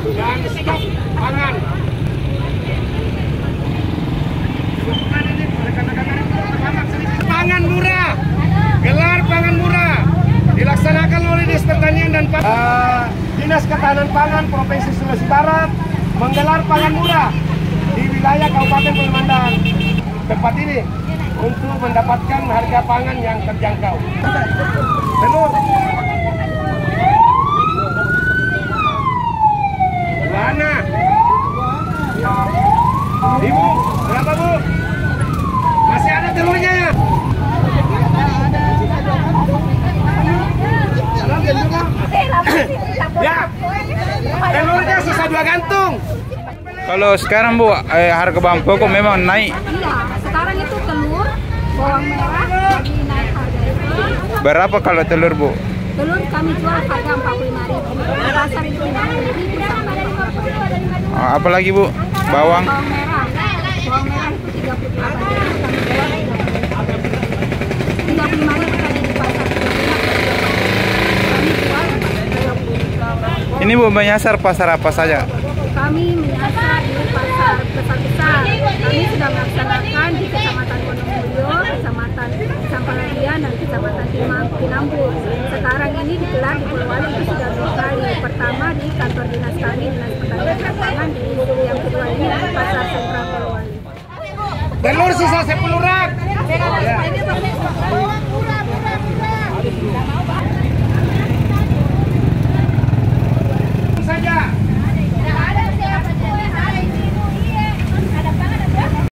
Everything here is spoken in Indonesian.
dan stok pangan. Pangan murah, gelar pangan murah dilaksanakan oleh Dinas Pertanian dan uh, Dinas Ketahanan Pangan Provinsi Sulawesi Barat menggelar pangan murah di wilayah Kabupaten Pelemandang. Tempat ini untuk mendapatkan harga pangan yang terjangkau. Telur Mana? Ibu, berapa bu? Masih ada telurnya ya? Ya, telurnya sisa dua gantung. Kalau sekarang Bu, eh, harga bahan pokok memang naik. Iya, sekarang itu telur, bawang merah lagi naik harga. Berapa kalau telur Bu? Telur kami jual harga 45 ribu. Di pasar itu 50 ribu sampai 50 Apalagi Bu? Bawang. Bawang merah, bawang merah itu 38 ribu kami jual 35 ribu tadi di pasar. Kami jual 30 Ini Bu menyasar pasar apa saja? Kami menyasar di pasar besar-besar. Kami sudah melaksanakan di Kecamatan Wonomulyo, Kecamatan Sampaladian, dan Kecamatan Timang- Tinambur. Sekarang ini digelar di Polewali itu sudah dua kali. Pertama di kantor dinas kami, Dinas Pertanian dan Pangan. Di yang kedua ini di Pasar Sentral Polewali. Telur sisa 10 rak. saja